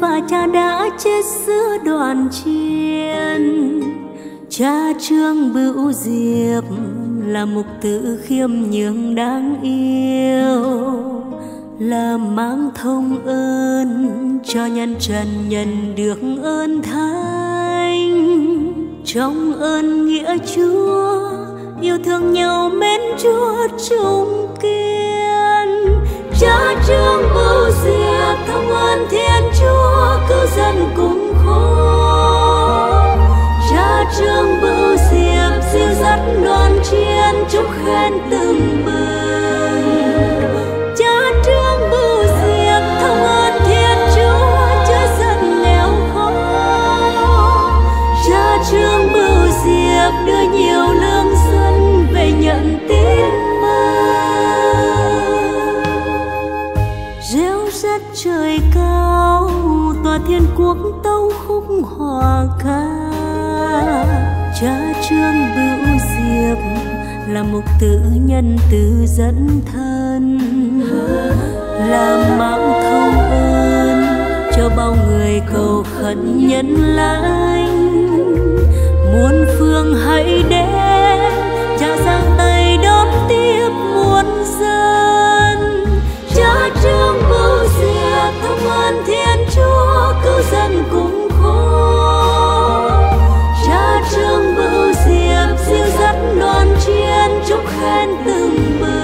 và cha đã chết giữa đoàn chiến. Cha trương bửu diệp là mục tử khiêm nhường đáng yêu, là mang thông ơn cho nhân trần nhận được ơn thánh. Trong ơn nghĩa chúa, yêu thương nhau mến chúa, chung kiên dân cũng khổ. Cha trương bửu diệp siêu dắt đoàn chiến, chúc khen từng bừng cuộc tâu khúc hòa ca. Cha trương bửu diệp là mục tử nhân từ dẫn thân. Là mang thông ơn cho bao người cầu khẩn nhân lai. Khen từng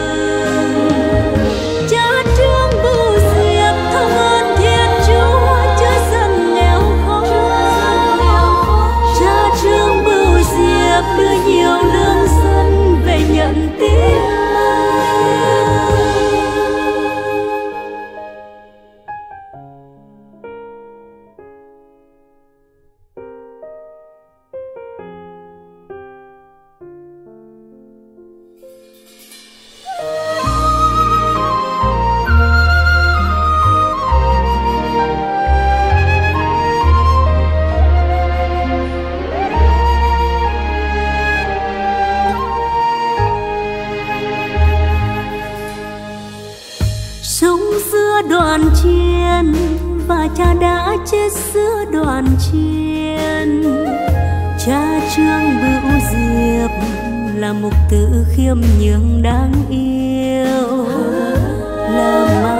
đoàn chiến và cha đã chết giữa đoàn chiến. Cha trương bửu diệp là mục tử khiêm nhường đáng yêu. Là mang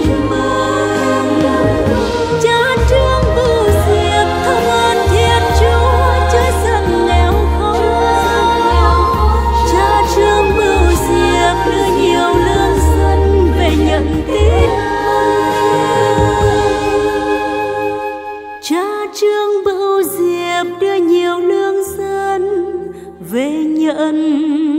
trương đưa nhiều lương dân về nhận